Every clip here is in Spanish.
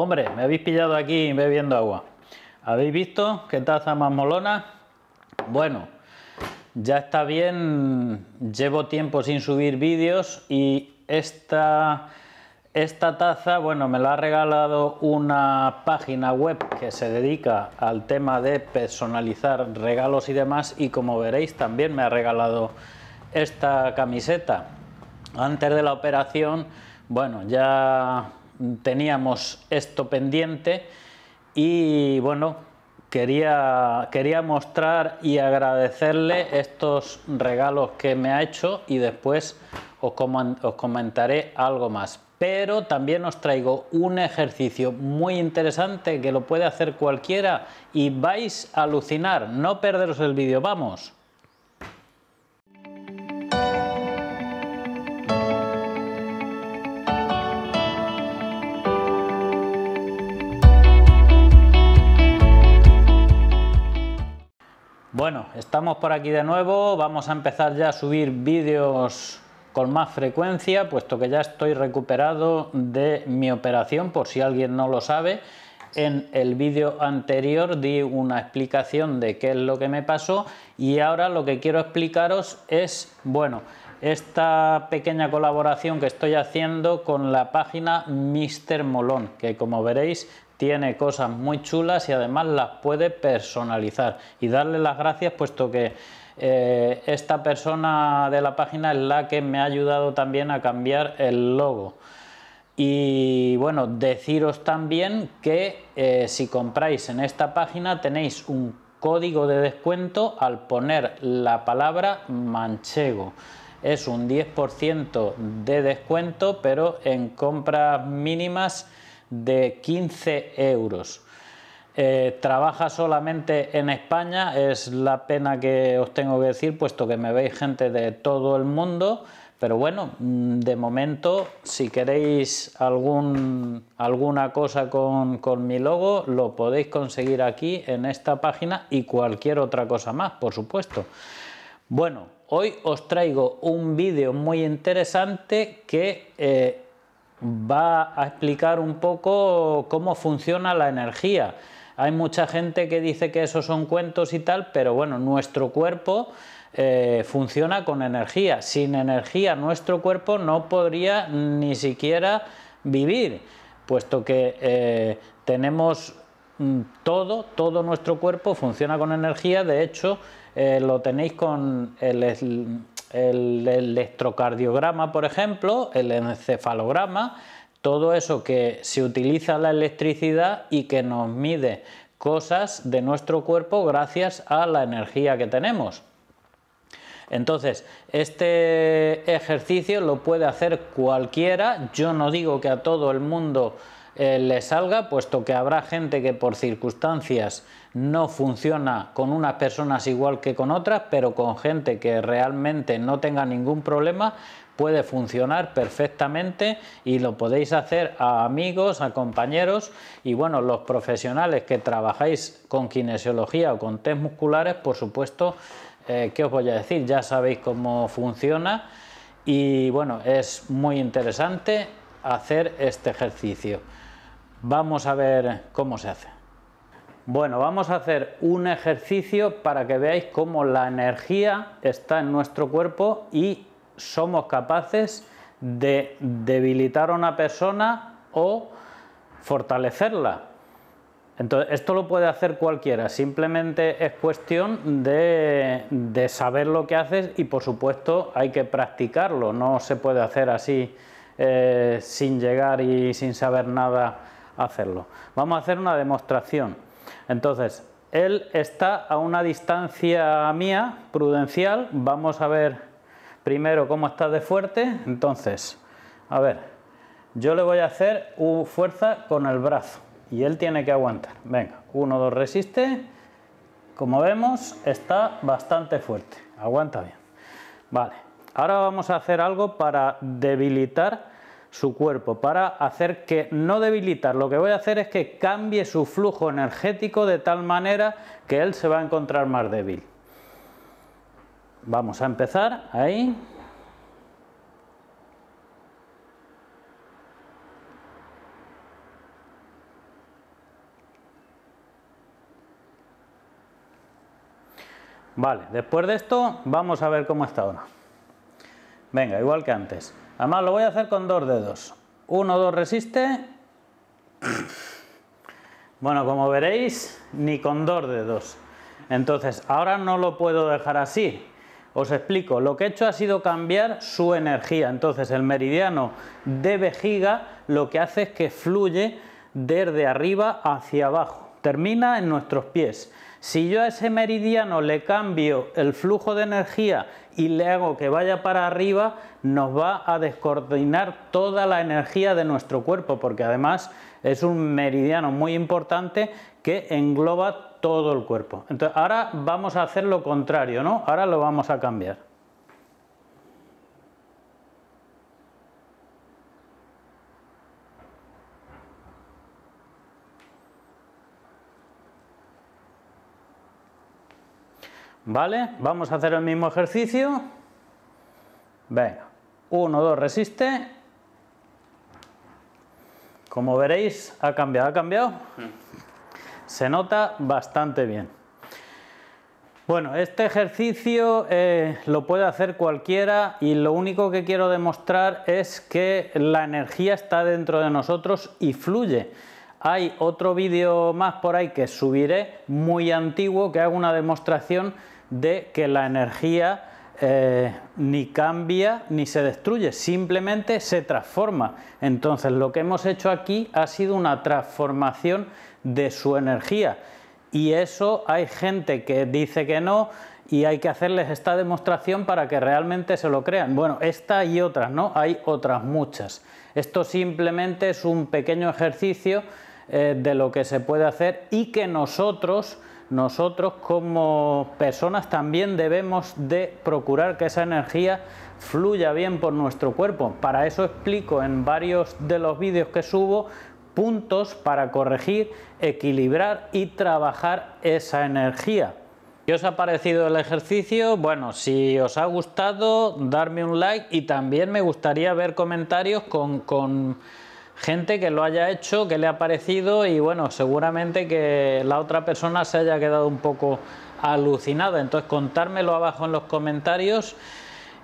Hombre, me habéis pillado aquí bebiendo agua. ¿Habéis visto qué taza más molona? Bueno, ya está bien, llevo tiempo sin subir vídeos y esta, esta taza, bueno, me la ha regalado una página web que se dedica al tema de personalizar regalos y demás y como veréis también me ha regalado esta camiseta. Antes de la operación, bueno, ya teníamos esto pendiente y bueno, quería, quería mostrar y agradecerle estos regalos que me ha hecho y después os, os comentaré algo más. Pero también os traigo un ejercicio muy interesante que lo puede hacer cualquiera y vais a alucinar. No perderos el vídeo, vamos. Bueno, estamos por aquí de nuevo, vamos a empezar ya a subir vídeos con más frecuencia, puesto que ya estoy recuperado de mi operación, por si alguien no lo sabe. En el vídeo anterior di una explicación de qué es lo que me pasó y ahora lo que quiero explicaros es, bueno, esta pequeña colaboración que estoy haciendo con la página Mr. Molón, que como veréis tiene cosas muy chulas y además las puede personalizar y darle las gracias puesto que eh, esta persona de la página es la que me ha ayudado también a cambiar el logo. Y bueno, deciros también que eh, si compráis en esta página tenéis un código de descuento al poner la palabra manchego. Es un 10% de descuento, pero en compras mínimas de 15 euros. Eh, trabaja solamente en España, es la pena que os tengo que decir, puesto que me veis gente de todo el mundo, pero bueno, mm, de momento, si queréis algún, alguna cosa con, con mi logo, lo podéis conseguir aquí en esta página y cualquier otra cosa más, por supuesto. Bueno, hoy os traigo un vídeo muy interesante que eh, va a explicar un poco cómo funciona la energía. Hay mucha gente que dice que esos son cuentos y tal, pero bueno, nuestro cuerpo eh, funciona con energía. Sin energía nuestro cuerpo no podría ni siquiera vivir, puesto que eh, tenemos mm, todo, todo nuestro cuerpo funciona con energía. De hecho, eh, lo tenéis con el, el electrocardiograma, por ejemplo, el encefalograma, todo eso que se utiliza la electricidad y que nos mide cosas de nuestro cuerpo gracias a la energía que tenemos. Entonces, este ejercicio lo puede hacer cualquiera, yo no digo que a todo el mundo eh, le salga, puesto que habrá gente que por circunstancias no funciona con unas personas igual que con otras, pero con gente que realmente no tenga ningún problema puede funcionar perfectamente y lo podéis hacer a amigos, a compañeros y bueno, los profesionales que trabajáis con kinesiología o con test musculares, por supuesto, eh, ¿qué os voy a decir? Ya sabéis cómo funciona y bueno, es muy interesante hacer este ejercicio. Vamos a ver cómo se hace. Bueno, vamos a hacer un ejercicio para que veáis cómo la energía está en nuestro cuerpo y somos capaces de debilitar a una persona o fortalecerla. Entonces, esto lo puede hacer cualquiera, simplemente es cuestión de, saber lo que haces y por supuesto hay que practicarlo, no se puede hacer así eh, sin llegar y sin saber nada hacerlo. Vamos a hacer una demostración. Entonces, él está a una distancia mía, prudencial. Vamos a ver primero cómo está de fuerte. Entonces, a ver, yo le voy a hacer fuerza con el brazo y él tiene que aguantar. Venga, uno, dos, resiste. Como vemos, está bastante fuerte. Aguanta bien. Vale, ahora vamos a hacer algo para debilitar su cuerpo, para hacer que no debilitar. Lo que voy a hacer es que cambie su flujo energético de tal manera que él se va a encontrar más débil. Vamos a empezar ahí. Vale, después de esto vamos a ver cómo está ahora. Venga, igual que antes. Además lo voy a hacer con dos dedos. Uno, dos resiste. Bueno, como veréis, ni con dos dedos. Entonces, ahora no lo puedo dejar así. Os explico, lo que he hecho ha sido cambiar su energía. Entonces, el meridiano de vejiga lo que hace es que fluye desde arriba hacia abajo. Termina en nuestros pies. Si yo a ese meridiano le cambio el flujo de energía y le hago que vaya para arriba, nos va a descoordinar toda la energía de nuestro cuerpo, porque además es un meridiano muy importante que engloba todo el cuerpo. Entonces, ahora vamos a hacer lo contrario, ¿no? Ahora lo vamos a cambiar. ¿Vale? Vamos a hacer el mismo ejercicio. Venga, 1, 2, resiste. Como veréis, ha cambiado, ha cambiado. Se nota bastante bien. Bueno, este ejercicio eh, lo puede hacer cualquiera y lo único que quiero demostrar es que la energía está dentro de nosotros y fluye. Hay otro vídeo más por ahí que subiré, muy antiguo, que hago una demostración de que la energía eh, ni cambia ni se destruye, simplemente se transforma. Entonces lo que hemos hecho aquí ha sido una transformación de su energía y eso hay gente que dice que no y hay que hacerles esta demostración para que realmente se lo crean. Bueno, esta y otras, ¿no? Hay otras muchas. Esto simplemente es un pequeño ejercicio eh, de lo que se puede hacer y que nosotros nosotros como personas también debemos de procurar que esa energía fluya bien por nuestro cuerpo. Para eso explico en varios de los vídeos que subo puntos para corregir, equilibrar y trabajar esa energía. ¿Qué os ha parecido el ejercicio? Bueno, si os ha gustado, darme un like y también me gustaría ver comentarios con, con gente que lo haya hecho, que le ha parecido y bueno, seguramente que la otra persona se haya quedado un poco alucinada. Entonces contármelo abajo en los comentarios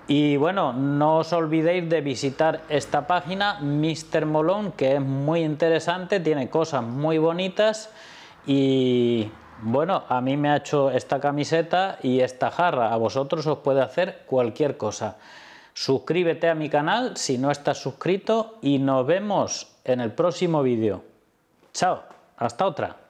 y bueno, no os olvidéis de visitar esta página Mr. Molón que es muy interesante, tiene cosas muy bonitas y bueno, a mí me ha hecho esta camiseta y esta jarra, a vosotros os puede hacer cualquier cosa. Suscríbete a mi canal si no estás suscrito y nos vemos en el próximo vídeo. Chao, hasta otra.